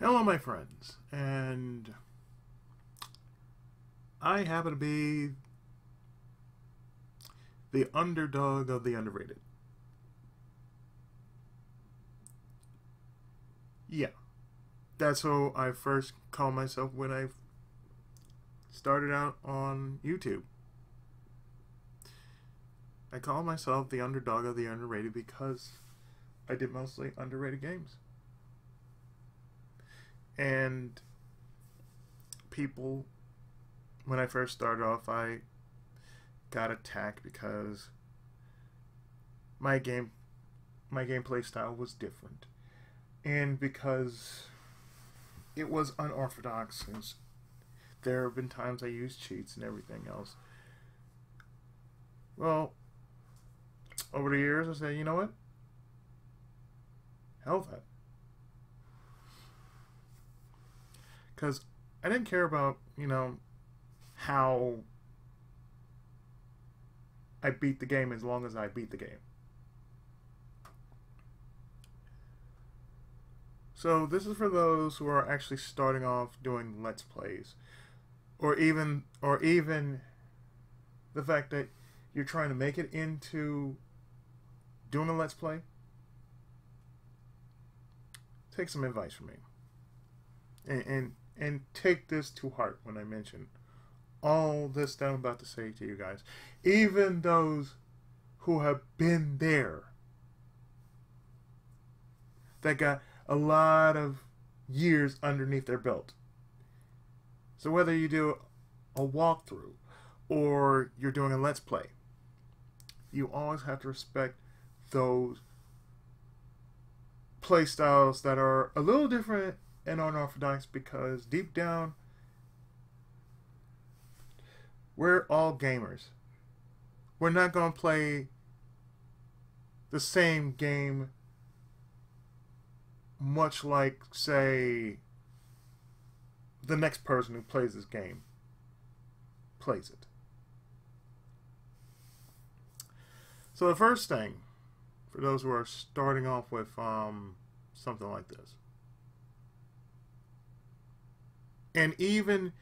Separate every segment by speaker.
Speaker 1: Hello, my friends, and I happen to be the underdog of the underrated. Yeah, that's who I first called myself when I started out on YouTube. I call myself the underdog of the underrated because I did mostly underrated games. And people, when I first started off, I got attacked because my game, my gameplay style was different, and because it was unorthodox. Since there have been times I used cheats and everything else. Well, over the years, I said, you know what? Hell that. Because I didn't care about, you know, how I beat the game as long as I beat the game. So this is for those who are actually starting off doing let's plays or even or even the fact that you're trying to make it into doing a let's play. Take some advice from me. And, and and take this to heart when I mention all this that I'm about to say to you guys. Even those who have been there, that got a lot of years underneath their belt. So whether you do a walkthrough or you're doing a let's play, you always have to respect those play styles that are a little different and unorthodox because deep down, we're all gamers. We're not going to play the same game much like, say, the next person who plays this game plays it. So the first thing, for those who are starting off with um, something like this, and even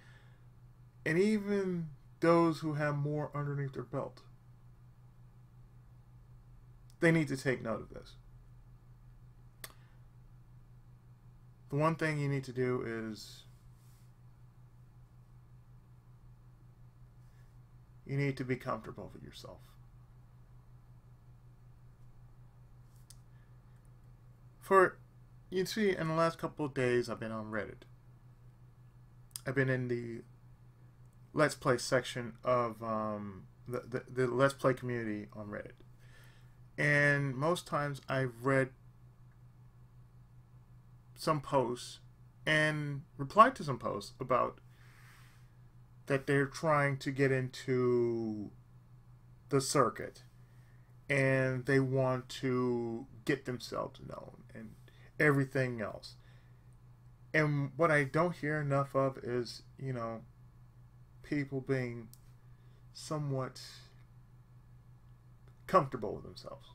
Speaker 1: and even those who have more underneath their belt they need to take note of this. The one thing you need to do is you need to be comfortable with yourself. For you see in the last couple of days I've been on Reddit I've been in the Let's Play section of um, the, the, the Let's Play community on Reddit. And most times I've read some posts and replied to some posts about that they're trying to get into the circuit and they want to get themselves known and everything else. And what I don't hear enough of is, you know, people being somewhat comfortable with themselves.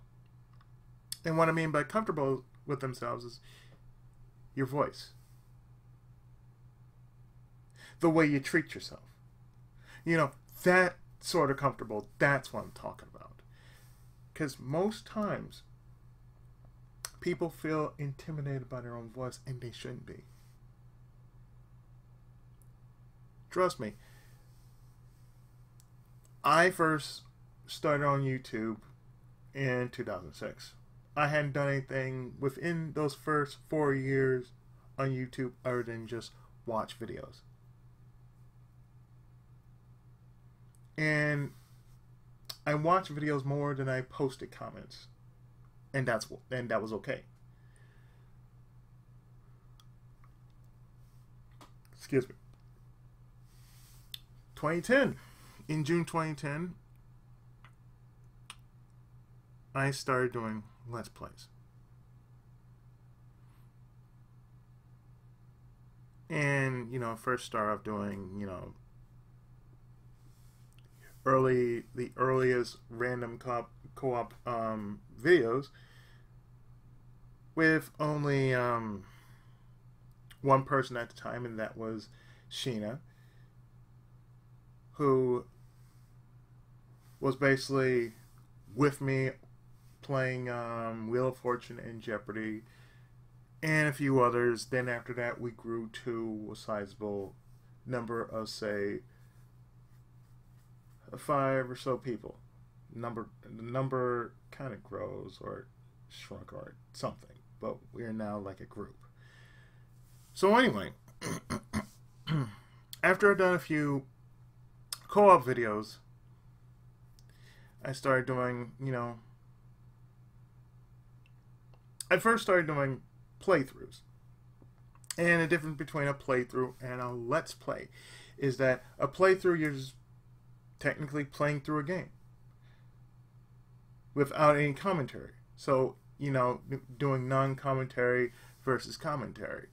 Speaker 1: And what I mean by comfortable with themselves is your voice, the way you treat yourself. You know, that sort of comfortable, that's what I'm talking about. Because most times, people feel intimidated by their own voice, and they shouldn't be. Trust me. I first started on YouTube in 2006. I hadn't done anything within those first four years on YouTube other than just watch videos. And I watched videos more than I posted comments. And that's and that was okay. Excuse me. 2010. In June 2010, I started doing Let's Plays. And, you know, first start off doing, you know, early, the earliest random co-op, co-op um, videos with only um, one person at the time, and that was Sheena, who was basically with me playing um, Wheel of Fortune and Jeopardy and a few others. Then after that, we grew to a sizable number of, say, five or so people. Number the number kind of grows or shrunk or something, but we're now like a group. So anyway, after I've done a few co-op videos, I started doing, you know, I first started doing playthroughs. And the difference between a playthrough and a let's play is that a playthrough you're just technically playing through a game without any commentary. So, you know, doing non-commentary versus commentary.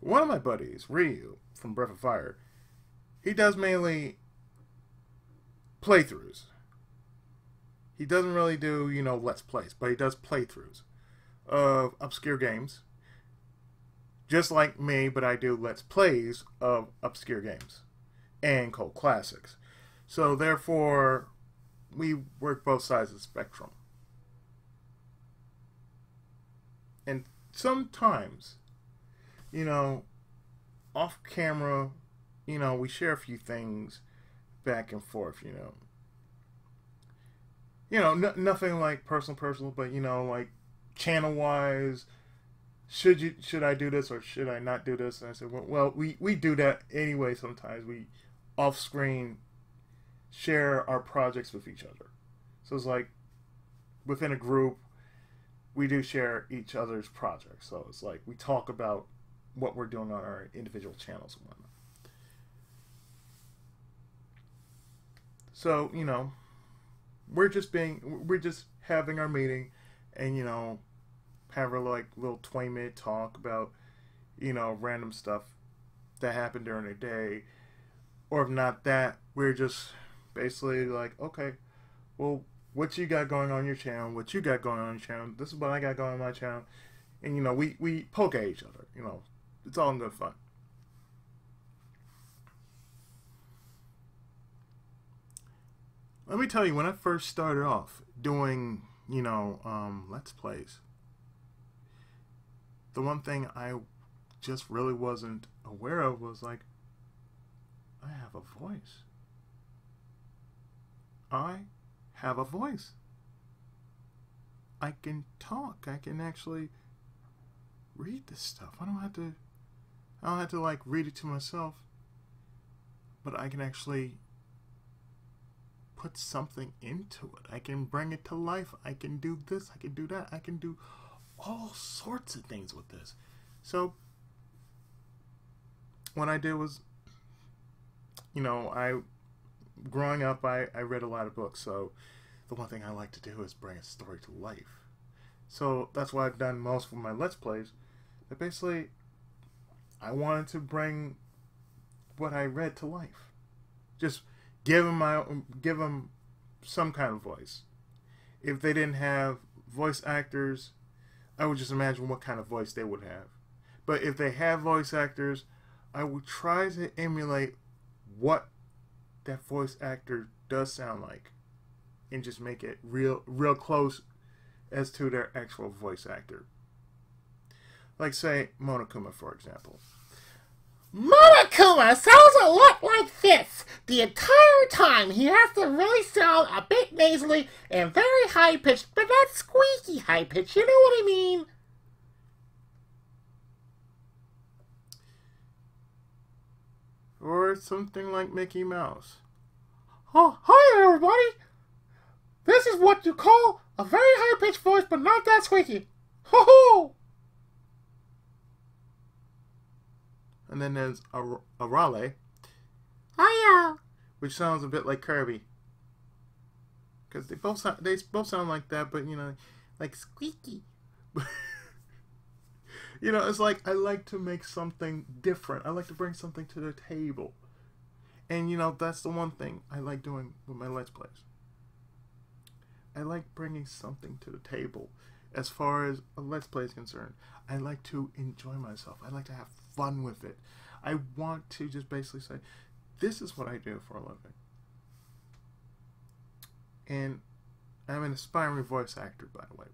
Speaker 1: One of my buddies, Ryu from Breath of Fire, he does mainly playthroughs. He doesn't really do, you know, let's plays, but he does playthroughs of obscure games. Just like me, but I do let's plays of obscure games and cult classics. So therefore, we work both sides of the spectrum. And sometimes, you know, off camera, you know, we share a few things back and forth, you know you know, n- nothing like personal, personal, but you know, like channel wise, should you should I do this or should I not do this? And I said, well, well we we do that anyway. Sometimes we off screen share our projects with each other. So it's like within a group, we do share each other's projects. So it's like we talk about what we're doing on our individual channels and whatnot. So, you know, we're just being we're just having our meeting and you know have a like little 20 minute talk about you know random stuff that happened during the day or if not that we're just basically like okay well what you got going on your channel what you got going on your channel this is what i got going on my channel and you know we we poke at each other you know it's all in good fun let me tell you, when I first started off doing, you know, um, Let's Plays, the one thing I just really wasn't aware of was like, I have a voice. I have a voice. I can talk. I can actually read this stuff. I don't have to I don't have to like read it to myself. But I can actually put something into it. I can bring it to life. I can do this. I can do that. I can do all sorts of things with this. So, what I did was, you know, I, growing up, I, I read a lot of books. So, the one thing I like to do is bring a story to life. So, that's what I've done most of my Let's Plays. But basically, I wanted to bring what I read to life. Just give them my give them some kind of voice. If they didn't have voice actors, I would just imagine what kind of voice they would have. But if they have voice actors, I would try to emulate what that voice actor does sound like and just make it real real close as to their actual voice actor. Like say Monokuma for example.
Speaker 2: Monokuma sounds a lot like this. The entire time he has to really sound a bit nasally and very high pitched, but not squeaky high pitched, you know what I mean?
Speaker 1: Or something like Mickey Mouse.
Speaker 2: Oh, hi everybody! This is what you call a very high pitched voice, but not that squeaky. Ho ho!
Speaker 1: And then there's a, a Raleigh.
Speaker 2: Oh, Hiya!
Speaker 1: Which sounds a bit like Kirby. Because they both sound, they both sound like that, but you know, like squeaky. you know, it's like I like to make something different. I like to bring something to the table. And you know, that's the one thing I like doing with my Let's Plays. I like bringing something to the table as far as a Let's Play is concerned. I like to enjoy myself. I like to have fun with it. I want to just basically say, this is what I do for a living. And I'm an aspiring voice actor, by the way.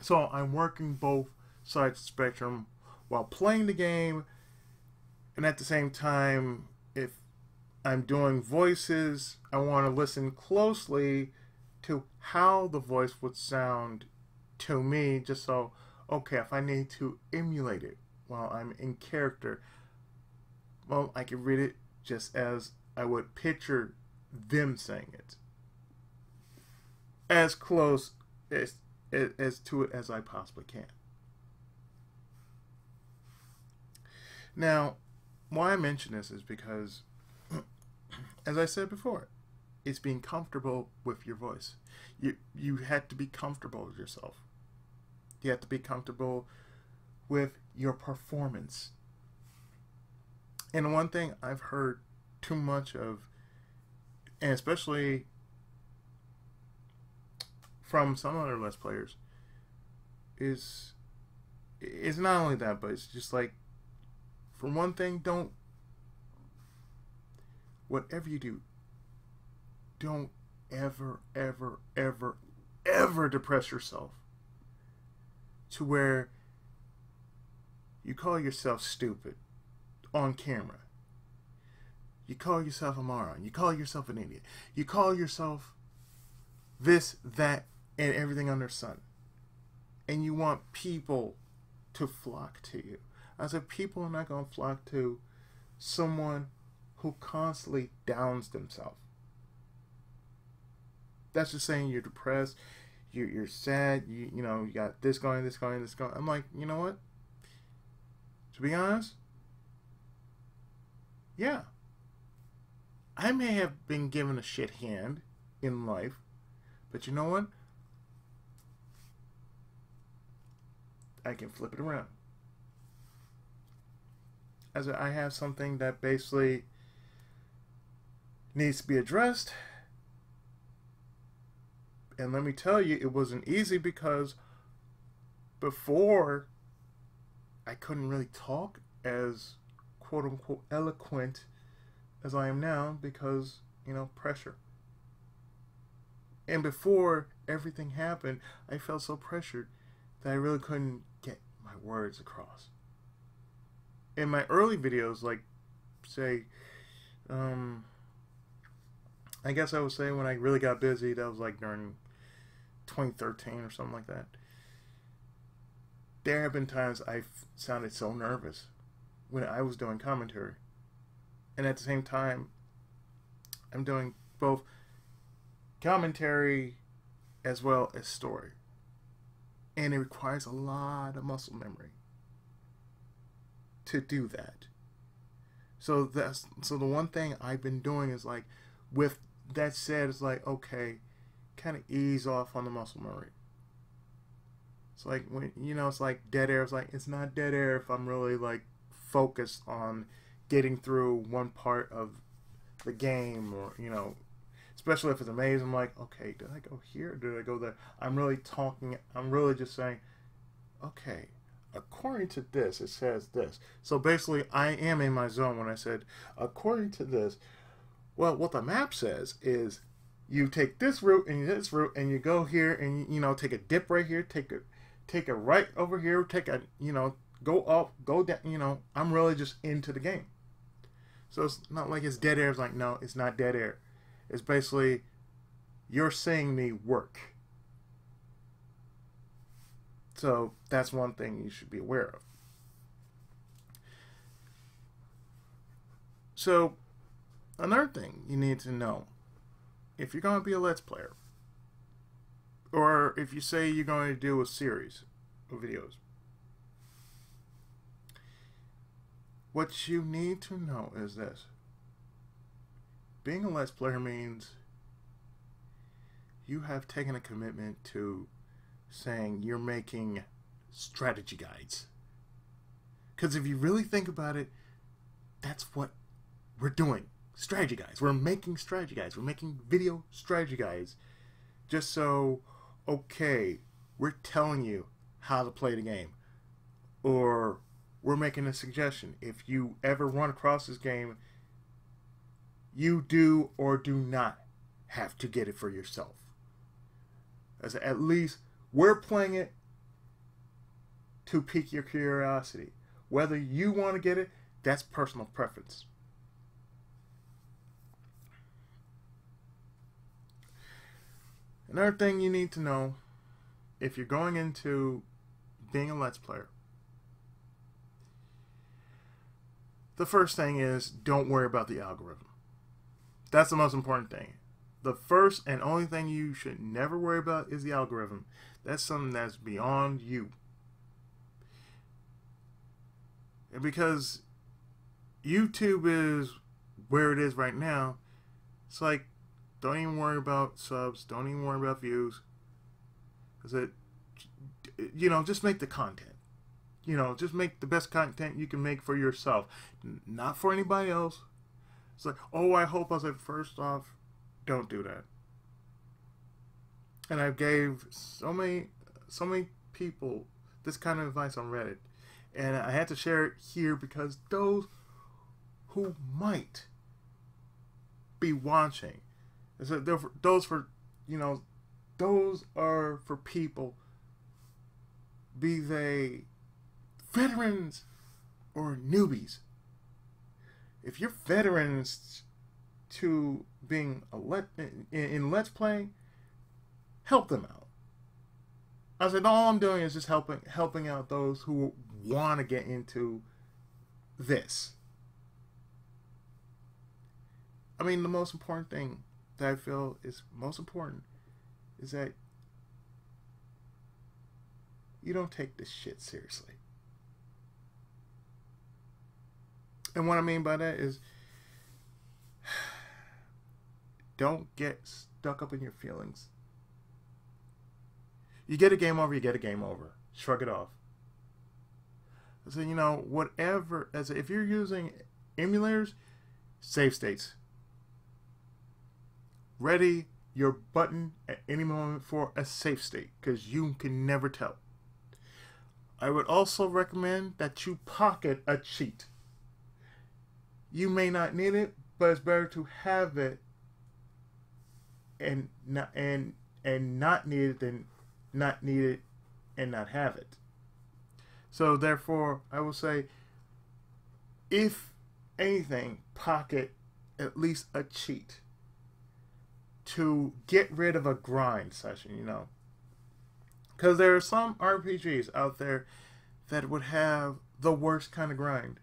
Speaker 1: So I'm working both sides of the spectrum while playing the game, and at the same time, if I'm doing voices, I want to listen closely to how the voice would sound to me, just so, okay, if I need to emulate it while I'm in character, well, I can read it just as I would picture them saying it. As close as, as, as to it as I possibly can. Now, why I mention this is because, as I said before, it's being comfortable with your voice. You you had to be comfortable with yourself. You have to be comfortable with your performance. And one thing I've heard too much of, and especially from some other Let's Players, is is not only that, but it's just like, for one thing, don't whatever you do, don't ever, ever, ever, ever depress yourself to where you call yourself stupid on camera. You call yourself a moron. You call yourself an idiot. You call yourself this, that, and everything under sun. And you want people to flock to you. I said, people are not going to flock to someone who constantly downs themselves. That's just saying you're depressed, you're, you're sad, you, you know, you got this going, this going, this going. I'm like, you know what? To be honest, yeah. I may have been given a shit hand in life, but you know what? I can flip it around. As I have something that basically needs to be addressed. And let me tell you, it wasn't easy because before I couldn't really talk as quote unquote eloquent as I am now because, you know, pressure. And before everything happened, I felt so pressured that I really couldn't get my words across. In my early videos, like, say, um, I guess I would say when I really got busy, that was like during 2013 or something like that. There have been times I've sounded so nervous when I was doing commentary. And at the same time, I'm doing both commentary as well as story. And it requires a lot of muscle memory to do that. So that's so the one thing I've been doing is like with that said, it's like okay, kind of ease off on the muscle memory. It's like when you know, it's like dead air. It's like it's not dead air if I'm really like focused on getting through one part of the game, or you know, especially if it's a maze. I'm like, okay, did I go here? Did I go there? I'm really talking. I'm really just saying, okay. According to this, it says this. So basically, I am in my zone when I said, according to this, well, what the map says is you take this route and this route and you go here and you know take a dip right here, take a take a right over here, take a you know go up, go down. You know, I'm really just into the game. So it's not like it's dead air. It's like no, it's not dead air. It's basically you're seeing me work. So that's one thing you should be aware of. So Another thing you need to know if you're going to be a Let's Player, or if you say you're going to do a series of videos, what you need to know is this being a Let's Player means you have taken a commitment to saying you're making strategy guides. Because if you really think about it, that's what we're doing strategy guides. We're making strategy guides. We're making video strategy guides. Just so, okay, we're telling you how to play the game. Or we're making a suggestion. If you ever run across this game, you do or do not have to get it for yourself. As at least we're playing it to pique your curiosity. Whether you want to get it, that's personal preference. Another thing you need to know if you're going into being a Let's Player, the first thing is don't worry about the algorithm. That's the most important thing. The first and only thing you should never worry about is the algorithm. That's something that's beyond you. And because YouTube is where it is right now, it's like don't even worry about subs. Don't even worry about views. Is it, you know, just make the content. You know, just make the best content you can make for yourself, not for anybody else. It's like, oh, I hope I said first off, don't do that. And I gave so many, so many people this kind of advice on Reddit, and I had to share it here because those who might be watching so those for you know, those are for people, be they veterans or newbies. If you're veterans to being a let in, in Let's Play, help them out. I said all I'm doing is just helping helping out those who want to get into this. I mean, the most important thing that I feel is most important is that you don't take this shit seriously. And what I mean by that is don't get stuck up in your feelings. You get a game over, you get a game over. Shrug it off. So you know, whatever as if you're using emulators, save states ready your button at any moment for a safe state because you can never tell. I would also recommend that you pocket a cheat. You may not need it, but it's better to have it and not and and not need it than not need it and not have it. So therefore, I will say, if anything, pocket at least a cheat to get rid of a grind session, you know. Because there are some RPGs out there that would have the worst kind of grind.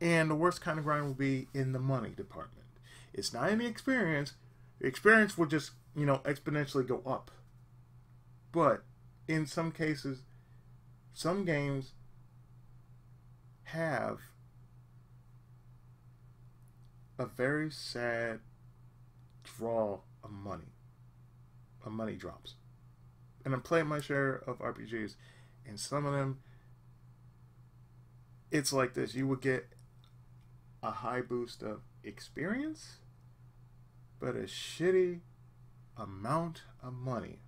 Speaker 1: And the worst kind of grind will be in the money department. It's not in the experience. The experience will just, you know, exponentially go up. But in some cases, some games have a very sad draw of money, of money drops. And I'm playing my share of RPGs, and some of them, it's like this: you would get a high boost of experience, but a shitty amount of money.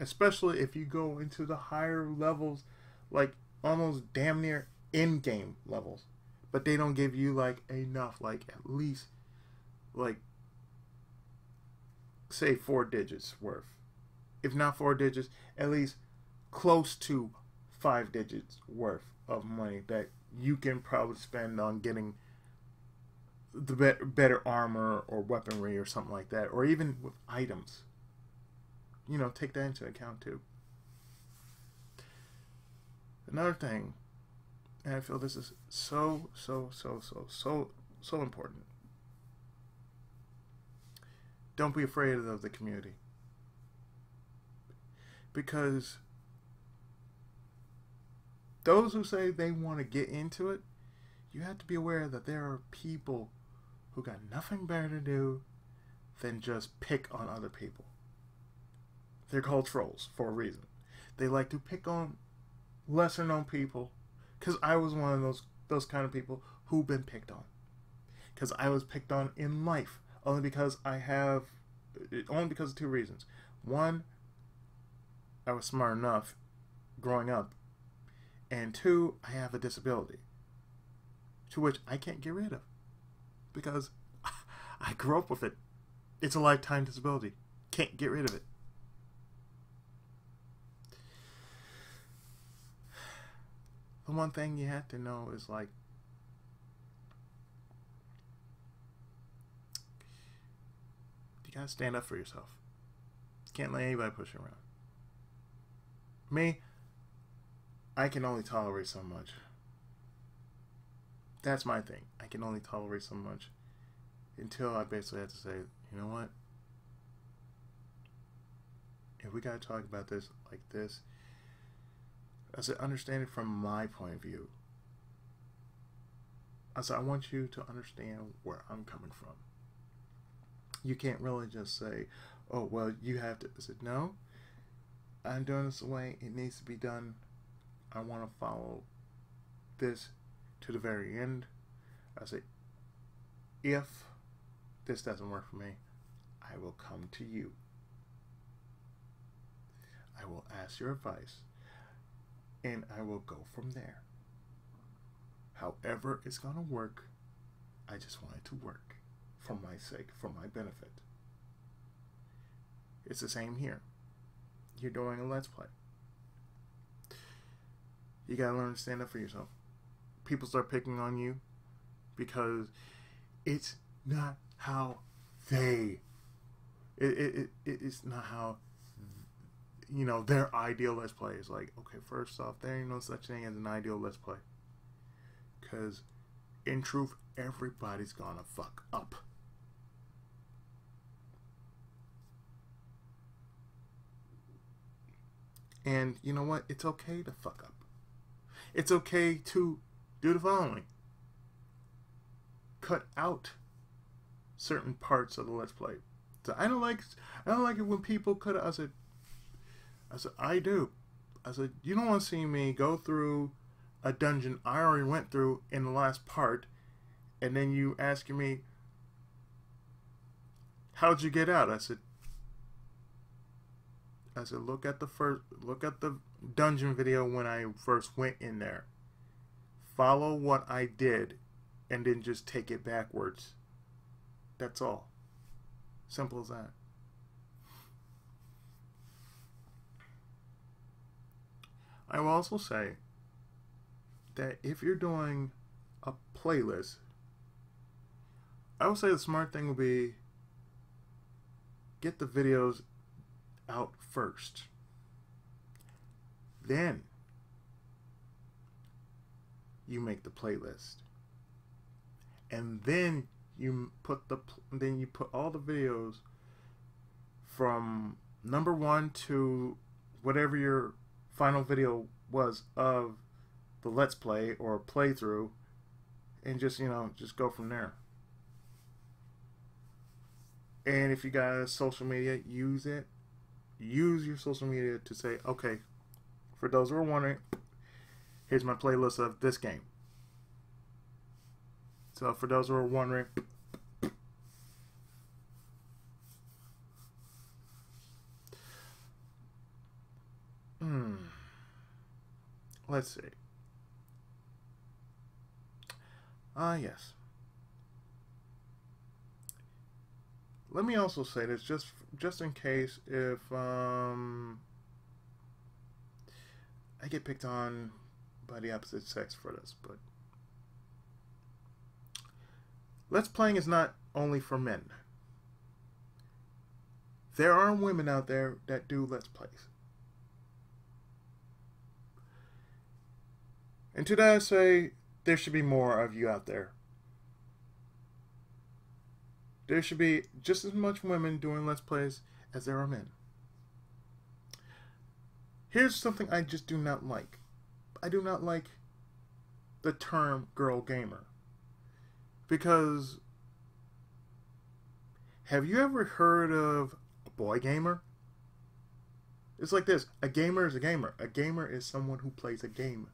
Speaker 1: Especially if you go into the higher levels, like almost damn near in game levels. But they don't give you like enough, like at least like say four digits worth. If not four digits, at least close to five digits worth of money that you can probably spend on getting the be- better armor or weaponry or something like that, or even with items. You know, take that into account too. Another thing, and I feel this is so, so, so, so, so, so important. Don't be afraid of the community. Because those who say they want to get into it, you have to be aware that there are people who got nothing better to do than just pick on other people. They're called trolls for a reason. They like to pick on lesser known people because I was one of those those kind of people who've been picked on. Because I was picked on in life only because I have only because of two reasons. One, I was smart enough growing up. And two, I have a disability. To which I can't get rid of. Because I grew up with it. It's a lifetime disability. Can't get rid of it. The one thing you have to know is like you gotta stand up for yourself. Can't let anybody push you around. Me, I can only tolerate so much. That's my thing. I can only tolerate so much until I basically have to say, you know what? If we gotta talk about this like this, I said, understand it from my point of view. I said, I want you to understand where I'm coming from. You can't really just say, oh, well, you have to. I said, no, I'm doing this the way it needs to be done. I want to follow this to the very end. I say, if this doesn't work for me, I will come to you. I will ask your advice and I will go from there. However, it's going to work. I just want it to work for my sake, for my benefit. It's the same here. You're doing a Let's Play. You gotta learn to stand up for yourself. People start picking on you because it's not how they. It, it, it, it's not how you know, their ideal Let's Play is like, okay, first off, there ain't no such thing as an ideal Let's Play. Because, in truth, everybody's gonna fuck up. And you know what? It's okay to fuck up. It's okay to do the following cut out certain parts of the Let's Play. So I don't like I don't like it when people cut out. I said, I said, I do. I said, you don't want to see me go through a dungeon I already went through in the last part, and then you asking me, how'd you get out? I said, I said, look at the first, look at the dungeon video when I first went in there. Follow what I did, and then just take it backwards. That's all. Simple as that. I will also say that if you're doing a playlist, I would say the smart thing would be get the videos out first. Then you make the playlist. And then you put the then you put all the videos from number 1 to whatever your final video was of the let's play or playthrough and just you know just go from there and if you got social media use it use your social media to say okay for those who are wondering here's my playlist of this game so for those who are wondering hmm Let's see. Ah, uh, yes. Let me also say this, just just in case if um, I get picked on by the opposite sex for this, but Let's Playing is not only for men. There are women out there that do Let's Plays. And today I say there should be more of you out there. There should be just as much women doing Let's Plays as there are men. Here's something I just do not like. I do not like the term girl gamer. Because have you ever heard of a boy gamer? It's like this a gamer is a gamer. A gamer is someone who plays a game.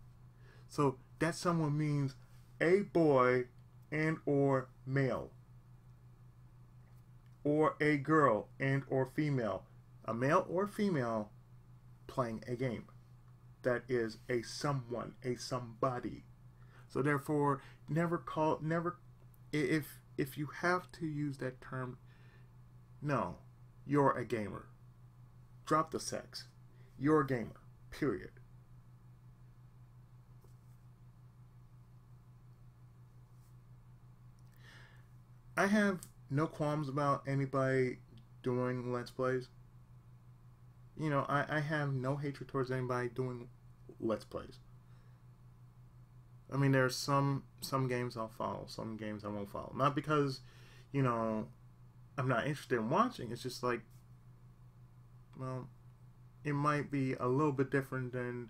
Speaker 1: So that someone means a boy and or male or a girl and or female. A male or female playing a game that is a someone, a somebody. So therefore, never call never if if you have to use that term, no, you're a gamer. Drop the sex. You're a gamer. Period. I have no qualms about anybody doing Let's Plays. You know, I, I have no hatred towards anybody doing Let's Plays. I mean, there's some some games I'll follow, some games I won't follow. Not because, you know, I'm not interested in watching. It's just like, well, it might be a little bit different than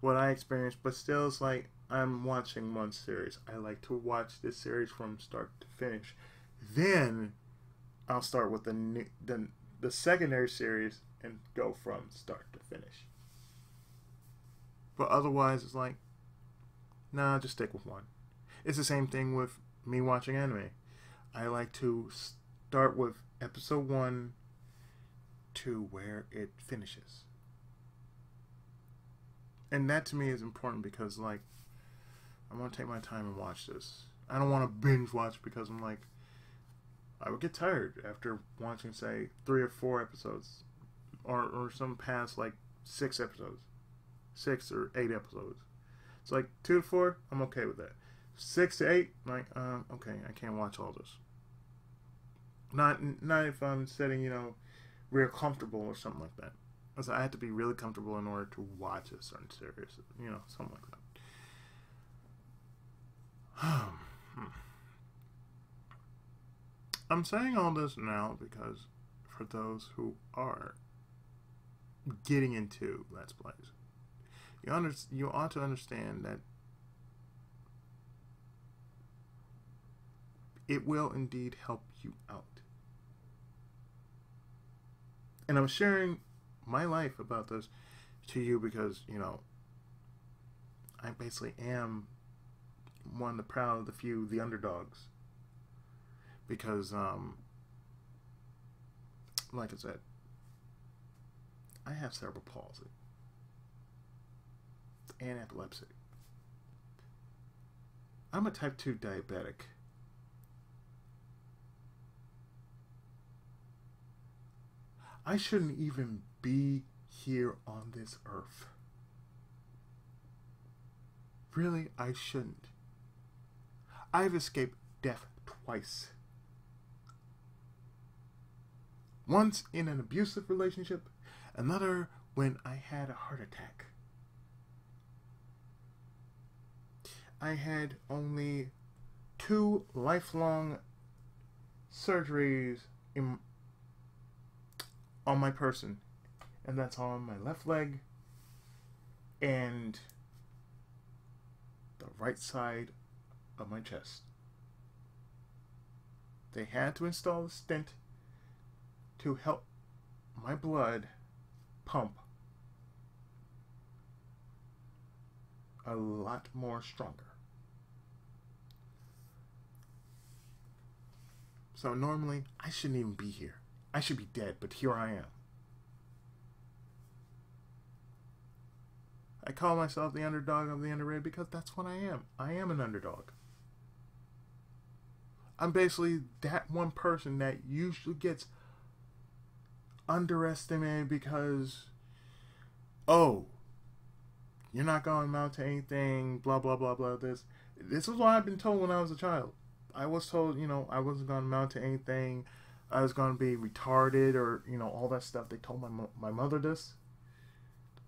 Speaker 1: what I experienced, but still, it's like I'm watching one series. I like to watch this series from start to finish. Then I'll start with the new, the the secondary series and go from start to finish. But otherwise, it's like, nah, just stick with one. It's the same thing with me watching anime. I like to start with episode one to where it finishes. And that to me is important because, like, I want to take my time and watch this. I don't want to binge watch because I'm like, I would get tired after watching, say, three or four episodes, or or some past like six episodes, six or eight episodes. It's like two to four, I'm okay with that. Six to eight, like, um, okay, I can't watch all this. Not not if I'm sitting, you know, real comfortable or something like that. Because I have to be really comfortable in order to watch a certain series, you know, something like that. I'm saying all this now because for those who are getting into Let's Plays, you, under, you ought to understand that it will indeed help you out. And I'm sharing my life about this to you because, you know, I basically am one of the proud of the few, the underdogs. Because, um, like I said, I have cerebral palsy and epilepsy. I'm a type 2 diabetic. I shouldn't even be here on this earth. Really, I shouldn't. I've escaped death twice. Once in an abusive relationship, another when I had a heart attack. I had only two lifelong surgeries in, on my person, and that's on my left leg and the right side of my chest. They had to install a stent to help my blood pump a lot more stronger. So normally, I shouldn't even be here. I should be dead, but here I am. I call myself the underdog of the underrated because that's what I am. I am an underdog. I'm basically that one person that usually gets underestimated because, oh, you're not going to amount to anything, blah, blah, blah, blah, this. This is what I've been told when I was a child. I was told, you know, I wasn't going to amount to anything. I was going to be retarded or, you know, all that stuff. They told my, mo- my mother this.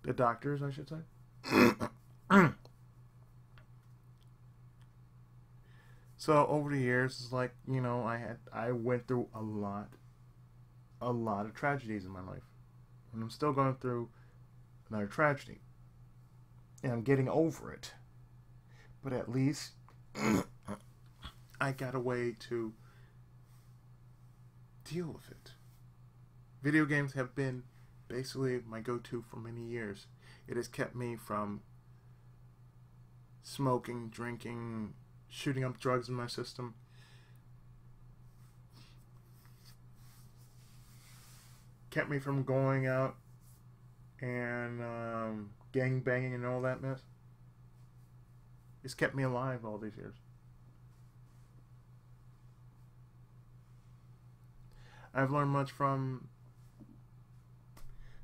Speaker 1: The doctors, I should say. So over the years, it's like you know, I had I went through a lot, a lot of tragedies in my life, and I'm still going through another tragedy, and I'm getting over it. But at least I got a way to deal with it. Video games have been basically my go-to for many years. It has kept me from smoking, drinking, shooting up drugs in my system. Kept me from going out and um, gang banging and all that mess. It's kept me alive all these years. I've learned much from,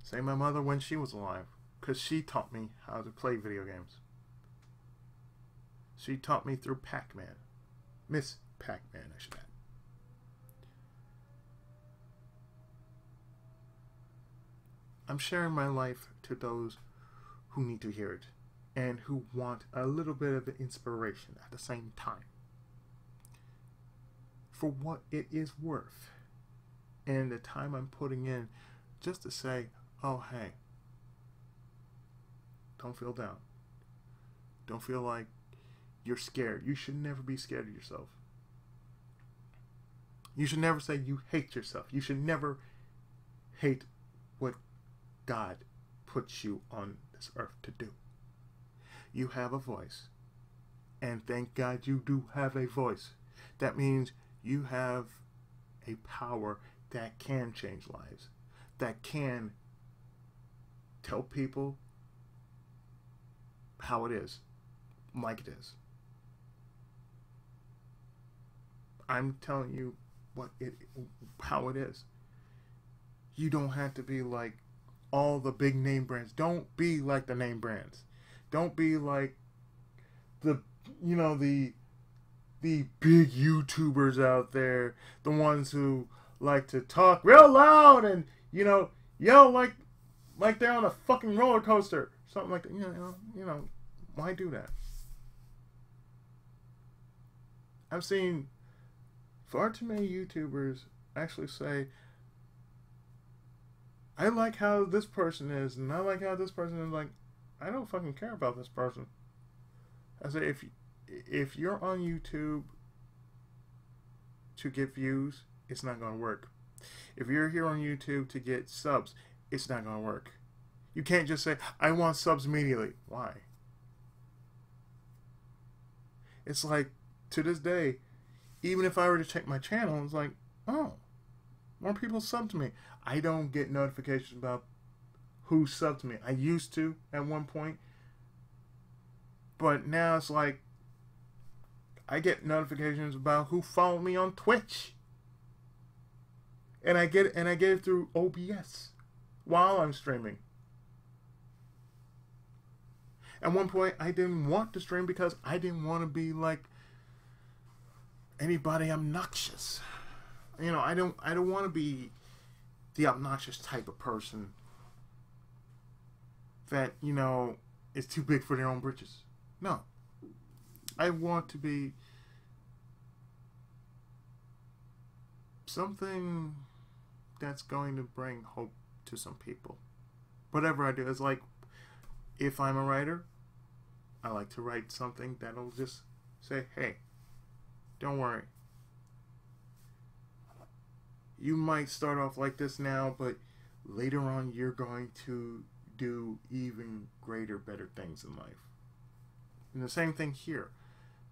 Speaker 1: say, my mother when she was alive, because she taught me how to play video games. She taught me through Pac Man. Miss Pac Man, I should add. I'm sharing my life to those who need to hear it and who want a little bit of inspiration at the same time. For what it is worth and the time I'm putting in just to say, oh, hey, don't feel down. Don't feel like you're scared. You should never be scared of yourself. You should never say you hate yourself. You should never hate what God puts you on this earth to do. You have a voice. And thank God you do have a voice. That means you have a power that can change lives, that can tell people how it is, like it is. I'm telling you what it how it is. You don't have to be like all the big name brands. Don't be like the name brands. Don't be like the you know the the big YouTubers out there, the ones who like to talk real loud and you know yell like like they're on a fucking roller coaster, something like that. You know, you know, why do that? I've seen far too many YouTubers actually say, I like how this person is, and I like how this person is. Like, I don't fucking care about this person. I say, if if you're on YouTube to get views, it's not to work. If you're here on YouTube to get subs, it's not to work. You can't just say, I want subs immediately. Why? It's like, to this day, even if I were to check my channel, it's like, oh, more people sub to me. I don't get notifications about who subbed me. I used to at one point, but now it's like I get notifications about who followed me on Twitch, and I get and I get it through OBS while I'm streaming. At one point, I didn't want to stream because I didn't want to be like anybody obnoxious. You know, I don't I don't want to be the obnoxious type of person that, you know, is too big for their own britches. No. I want to be something that's going to bring hope to some people. Whatever I do is like if I'm a writer, I like to write something that'll just say, "Hey, don't worry. You might start off like this now, but later on you're going to do even greater, better things in life. And the same thing here.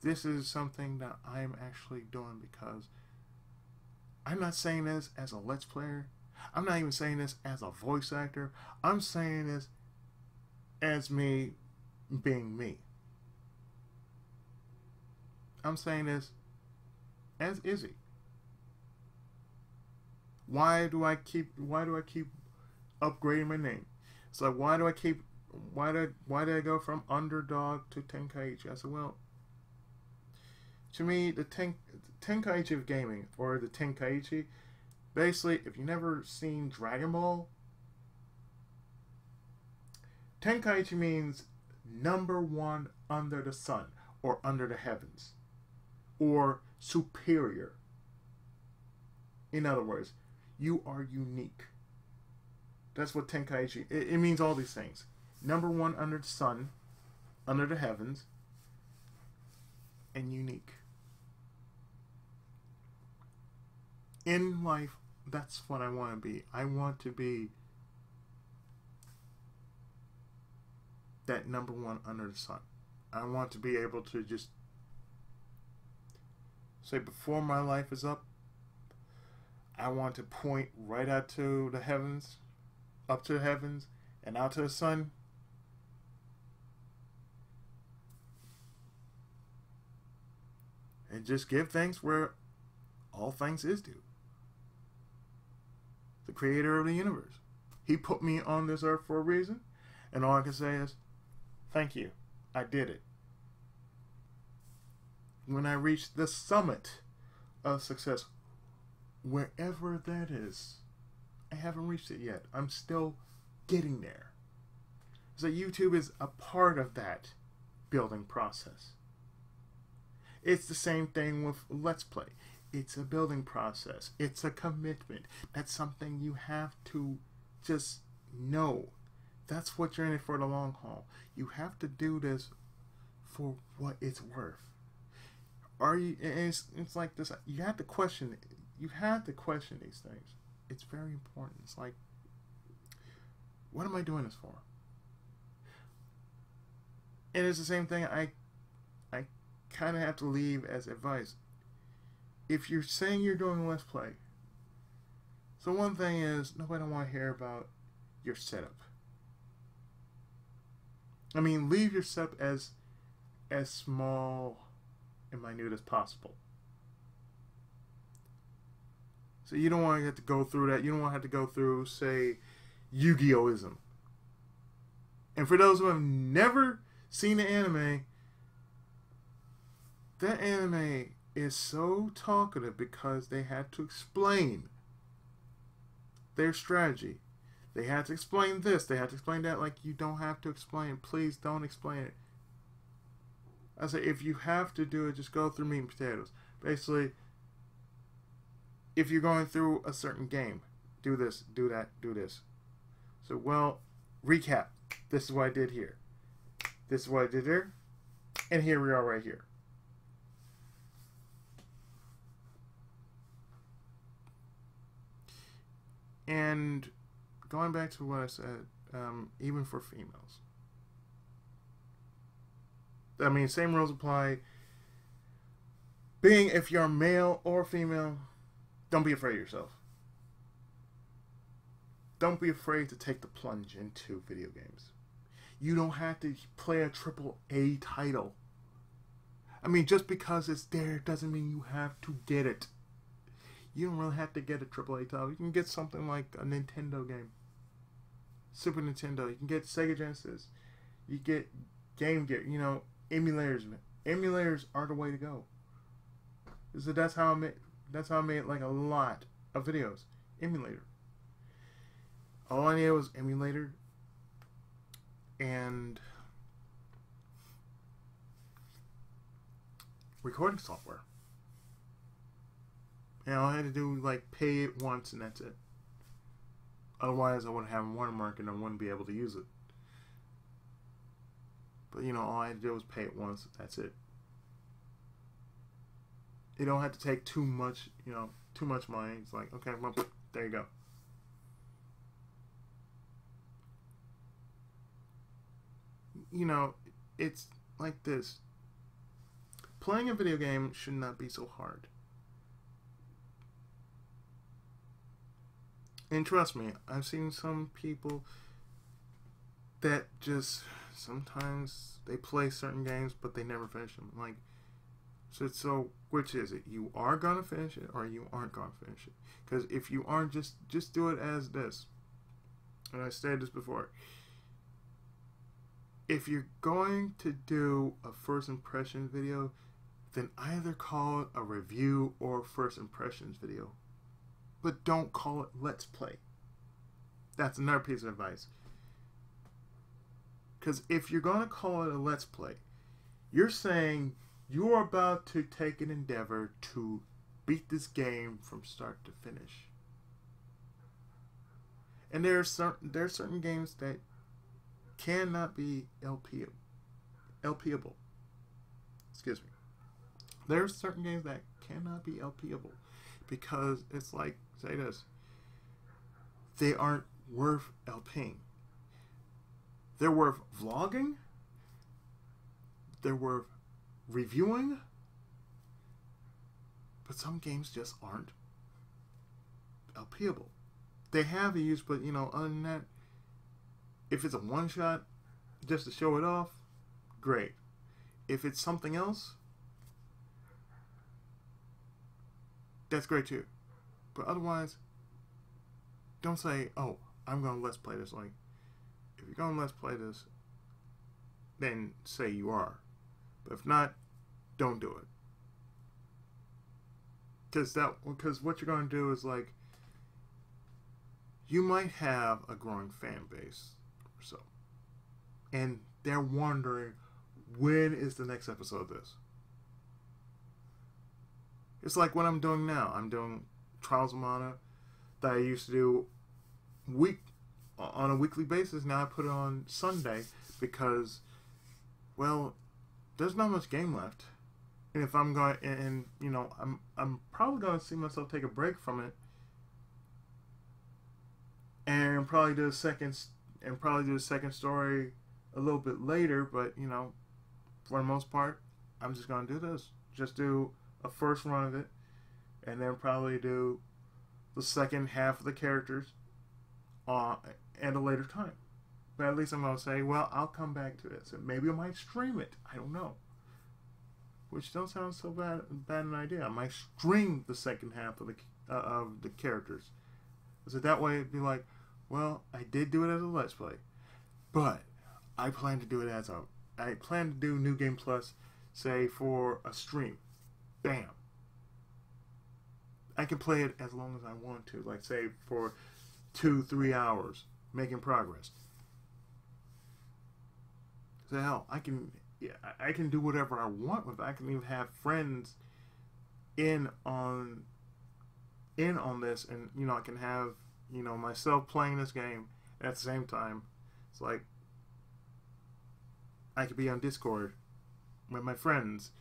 Speaker 1: This is something that I'm actually doing because I'm not saying this as a Let's Player. I'm not even saying this as a voice actor. I'm saying this as me being me. I'm saying this as Izzy. Why do I keep why do I keep upgrading my name? It's like why do I keep why did why did I go from underdog to Tenkaichi? I said, well, to me, the ten, Tenkaichi of gaming or the Tenkaichi, basically, if you never seen Dragon Ball, Tenkaichi means number one under the sun or under the heavens or superior. In other words, you are unique. That's what Tenkaichi. It, it means all these things. Number one under the sun, under the heavens, and unique. In life, that's what I want to be. I want to be that number one under the sun. I want to be able to just say before my life is up, I want to point right out to the heavens, up to the heavens, and out to the sun. And just give thanks where all thanks is due. The creator of the universe. He put me on this earth for a reason, and all I can say is, thank you. I did it. When I reach the summit of success, wherever that is, I haven't reached it yet. I'm still getting there. So YouTube is a part of that building process. It's the same thing with Let's Play. It's a building process. It's a commitment. That's something you have to just know. That's what you're in it for the long haul. You have to do this for what it's worth. Are you? It's, it's like this. You have to question. You have to question these things. It's very important. It's like, what am I doing this for? And it's the same thing. I, I kind of have to leave as advice. If you're saying you're doing let's play, so one thing is nobody don't want to hear about your setup. I mean, leave your setup as as small and minute as possible. So you don't want to have to go through that. You don't want to have to go through, say, Yu-Gi-Oh!ism. And for those who have never seen the anime, that anime is so talkative because they had to explain their strategy. They had to explain this. They had to explain that. Like, you don't have to explain. Please don't explain it. I say, if you have to do it, just go through meat and potatoes. Basically, if you're going through a certain game, do this, do that, do this. So, well, recap. This is what I did here. This is what I did there. And here we are right here. And going back to what I said, um, even for females. I mean, same rules apply. Being if you're male or female, don't be afraid of yourself. Don't be afraid to take the plunge into video games. You don't have to play a triple A title. I mean, just because it's there doesn't mean you have to get it. You don't really have to get a triple A title. You can get something like a Nintendo game. Super Nintendo. You can get Sega Genesis. You get Game Gear. You know, emulators. Emulators are the way to go. So that's how I made. That's how I made like a lot of videos. Emulator. All I needed was emulator and recording software. And all I had to do like pay it once and that's it. Otherwise, I wouldn't have a watermark and I wouldn't be able to use it. But you know, all I had to do was pay it once. That's it. You don't have to take too much, you know, too much money. It's like, okay, well, there you go. You know, it's like this. Playing a video game should not be so hard. And trust me, I've seen some people that just sometimes they play certain games but they never finish them. Like so so which is it? You are gonna finish it or you aren't gonna finish it. Because if you aren't just just do it as this. And I said this before. If you're going to do a first impression video, then either call it a review or first impressions video but don't call it Let's Play. That's another piece of advice. Because if you're going to call it a Let's Play, you're saying you're about to take an endeavor to beat this game from start to finish. And there are certain there are certain games that cannot be LP LPable. Excuse me. There are certain games that cannot be LPable because it's like say this they aren't worth LPing. They're worth vlogging. They're worth reviewing. But some games just aren't LPable. They have a use, but you know, other than that, If it's a one shot, just to show it off, great. If it's something else, that's great too. But otherwise, don't say, "Oh, I'm going to let's play this." Like, if you're going to let's play this, then say you are. But if not, don't do it. Because that, because what you're going to do is like, you might have a growing fan base or so, and they're wondering when is the next episode of this. It's like what I'm doing now. I'm doing Trials of Mana that I used to do week on a weekly basis. Now I put it on Sunday because, well, there's not much game left, if I'm going and you know I'm I'm probably going to see myself take a break from it, and probably do a second and probably do a second story a little bit later. But you know, for the most part, I'm just going to do this. Just do a first run of it, and then probably do the second half of the characters uh, at a later time. But at least I'm going to say, well, I'll come back to this. And maybe I might stream it. I don't know. Which don't sound so bad, bad an idea. I might stream the second half of the uh, of the characters. So that way it'd be like, well, I did do it as a Let's Play. But I plan to do it as a... I plan to do New Game Plus, say, for a stream. Bam. I can play it as long as I want to. Like, say, for two, three hours, making progress. So hell, I can, I can do whatever I want with. It. I can even have friends in on, in on this, and you know, I can have, you know, myself playing this game at the same time. It's like I could be on Discord with my friends,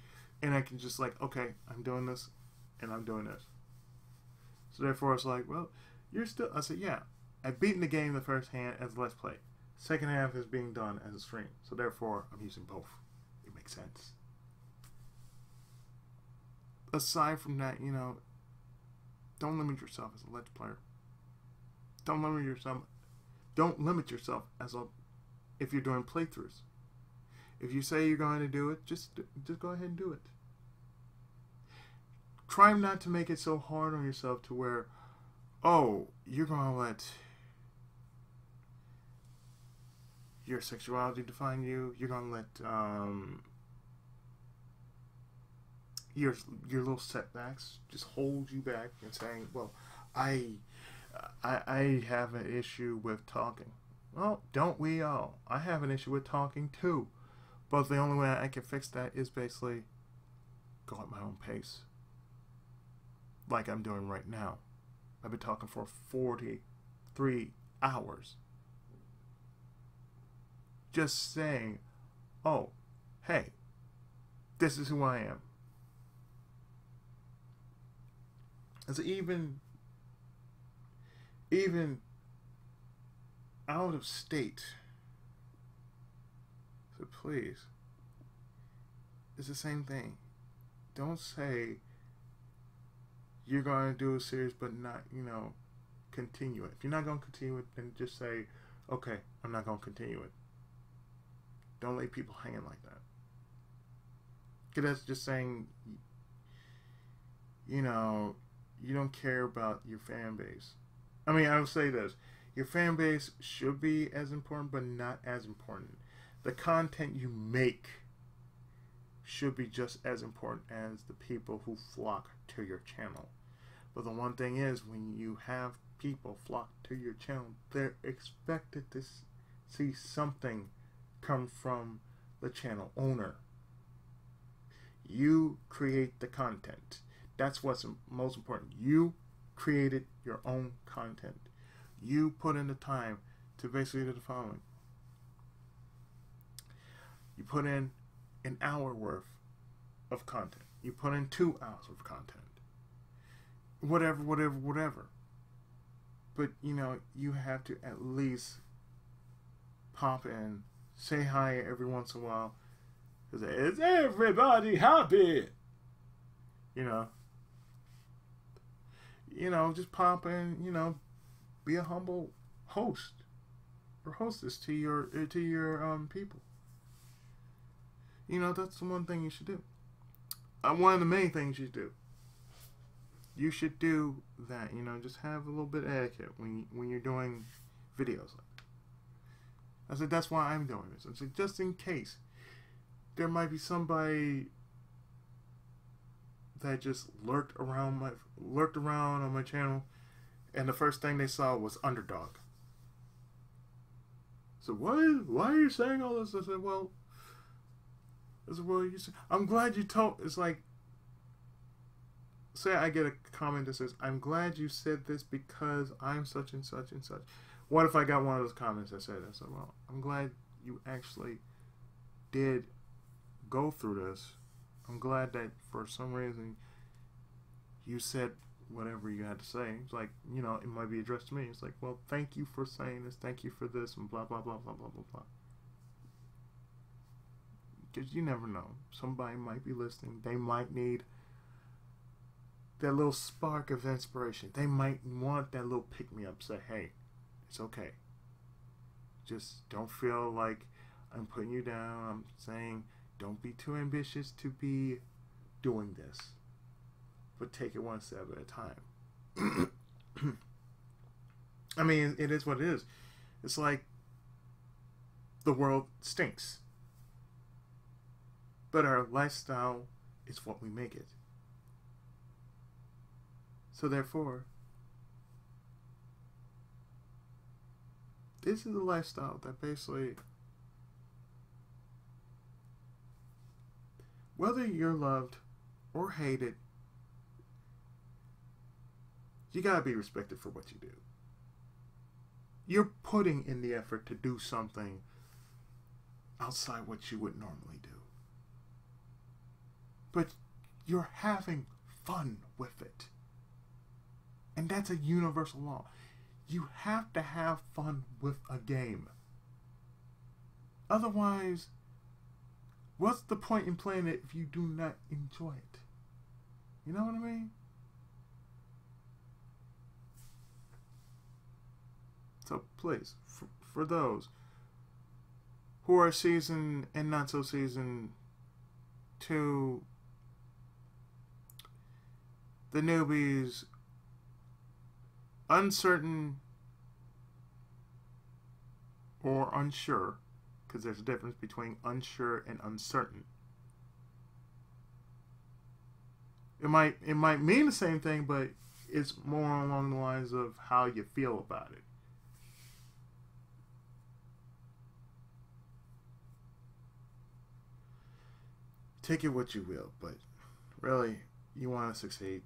Speaker 1: and I can just like, okay, I'm doing this, and I'm doing this. So therefore, it's like, well, you're still. I said, yeah, I've beaten the game the first hand as Let's Play. Second half is being done as a stream. So therefore, I'm using both. Sense. Aside from that, you know, don't limit yourself as a Let's Player. Don't limit yourself. Don't limit yourself as a if you're doing playthroughs. If you say you're going to do it, just just go ahead and do it. Try not to make it so hard on yourself to where, oh, you're going to let your sexuality define you. You're going to let um, your your little setbacks just hold you back and saying, well, I, I, I have an issue with talking. Well, don't we all? I have an issue with talking too. But the only way I can fix that is basically go at my own pace. Like I'm doing right now. I've been talking for 43 hours. Just saying, oh, hey, this is who I am. As even, even out of state, so please, it's the same thing. Don't say you're going to do a series, but not, you know, continue it. If you're not going to continue it, then just say, okay, I'm not going to continue it. Don't leave people hanging like that. Because that's just saying, you know, you don't care about your fan base. I mean, I will say this your fan base should be as important, but not as important. The content you make should be just as important as the people who flock to your channel. But the one thing is, when you have people flock to your channel, they're expected to see something come from the channel owner. You create the content. That's what's most important. You created your own content. You put in the time to basically do the following. You put in an hour worth of content. You put in two hours of content whatever, whatever, whatever. But you know, you have to at least pop in, say hi every once in a while. Is everybody happy? You know. You know, just pop in. You know, be a humble host. or hostess to your uh, to your um people. You know that's the one thing you should do. Uh, one of the main things you do. You should do that. You know, just have a little bit of etiquette when you, when you're doing videos. I said that's why I'm doing this. I said just in case there might be somebody that just lurked around my lurked around on my channel, and the first thing they saw was underdog. So why why are you saying all this? I said, well, I said, well, you I'm glad you told. It's like, say I get a comment that says, I'm glad you said this because I'm such and such and such. What if I got one of those comments that said, I said, well, I'm glad you actually did go through this I'm glad that for some reason you said whatever you had to say. It's like, you know, it might be addressed to me. It's like, well, thank you for saying this. Thank you for this, and blah, blah, blah, blah, blah, blah, blah. Because you never know. Somebody might be listening. They might need that little spark of inspiration. They might want that little pick me up. Say, hey, it's okay. Just don't feel like I'm putting you down. I'm saying don't be too ambitious to be doing this, but take it one step at a time. I mean, it is what it is. It's like the world stinks, but our lifestyle is what we make it. So, therefore, this is a lifestyle that basically Whether you're loved or hated, you gotta be respected for what you do. You're putting in the effort to do something outside what you would normally do. But you're having fun with it. And that's a universal law. You have to have fun with a game. Otherwise, What's the point in playing it if you do not enjoy it? You know what I mean? So please, for, for those who are seasoned and not so seasoned, to the newbies, uncertain or unsure because there's a difference between unsure and uncertain. It might it might mean the same thing, but it's more along the lines of how you feel about it. Take it what you will, but really, you want to succeed.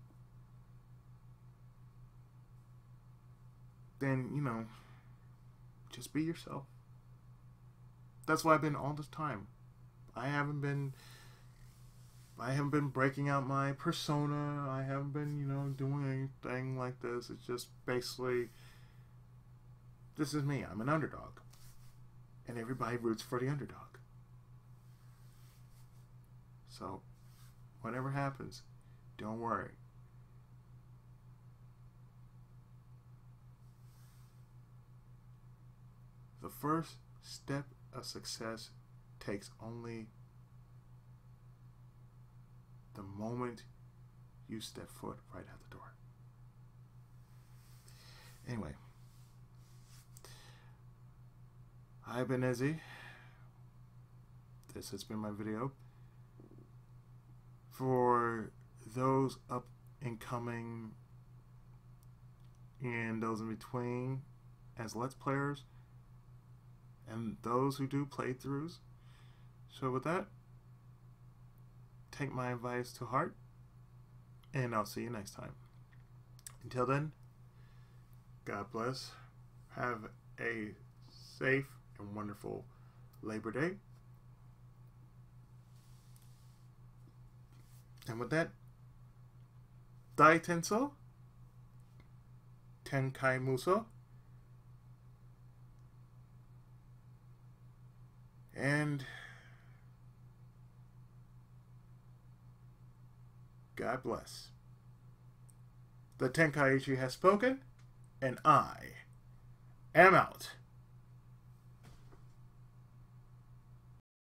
Speaker 1: Then, you know, just be yourself. That's why I've been all this time. I haven't been I haven't been breaking out my persona. I haven't been, you know, doing anything like this. It's just basically this is me. I'm an underdog. And everybody roots for the underdog. So, whatever happens, don't worry. The first step of success takes only the moment you step foot right out the door. Anyway, I've been Izzy. This has been my video. For those up and coming and those in between as Let's Players, and those who do playthroughs. So, with that, take my advice to heart, and I'll see you next time. Until then, God bless. Have a safe and wonderful Labor Day. And with that, Dai Tenso, Tenkai Muso, And God bless. The Tenkaichi has spoken, and I am out.